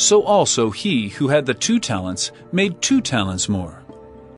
so also he who had the two talents made two talents more.